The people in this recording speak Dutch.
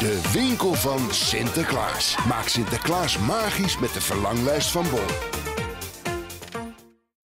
De winkel van Sinterklaas. Maak Sinterklaas magisch met de verlanglijst van Bon.